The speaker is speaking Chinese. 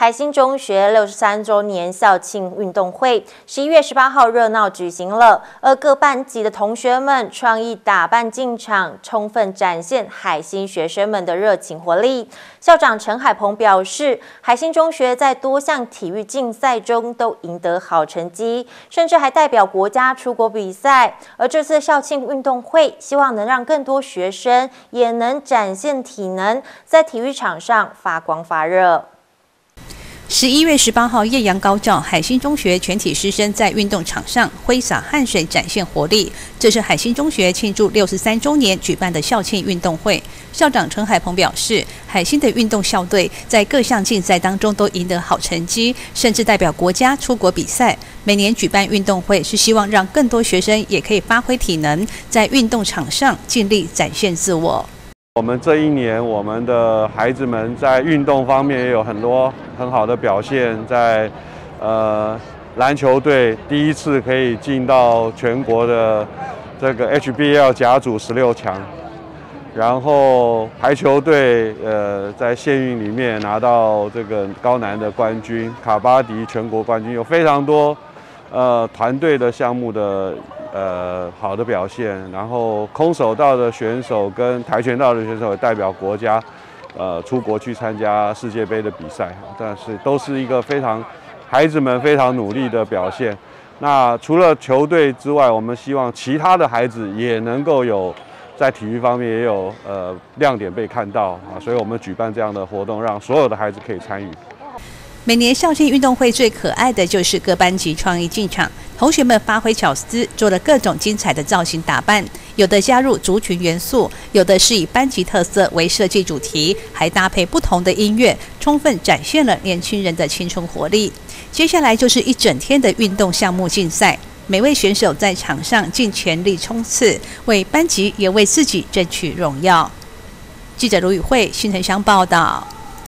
海星中学六十三周年校庆运动会十一月十八号热闹举行了，而各班级的同学们创意打扮进场，充分展现海星学生们的热情活力。校长陈海鹏表示，海星中学在多项体育竞赛中都赢得好成绩，甚至还代表国家出国比赛。而这次校庆运动会，希望能让更多学生也能展现体能，在体育场上发光发热。十一月十八号，艳阳高照，海星中学全体师生在运动场上挥洒汗水，展现活力。这是海星中学庆祝六十三周年举办的校庆运动会。校长陈海鹏表示，海星的运动校队在各项竞赛当中都赢得好成绩，甚至代表国家出国比赛。每年举办运动会，是希望让更多学生也可以发挥体能，在运动场上尽力展现自我。我们这一年，我们的孩子们在运动方面也有很多很好的表现。在呃篮球队第一次可以进到全国的这个 HBL 甲组十六强，然后排球队呃在县运里面拿到这个高难的冠军，卡巴迪全国冠军，有非常多呃团队的项目的。呃，好的表现，然后空手道的选手跟跆拳道的选手代表国家，呃，出国去参加世界杯的比赛，但是都是一个非常孩子们非常努力的表现。那除了球队之外，我们希望其他的孩子也能够有在体育方面也有呃亮点被看到啊，所以我们举办这样的活动，让所有的孩子可以参与。每年校庆运动会最可爱的就是各班级创意进场，同学们发挥巧思，做了各种精彩的造型打扮，有的加入族群元素，有的是以班级特色为设计主题，还搭配不同的音乐，充分展现了年轻人的青春活力。接下来就是一整天的运动项目竞赛，每位选手在场上尽全力冲刺，为班级也为自己争取荣耀。记者卢宇慧、新城乡报道。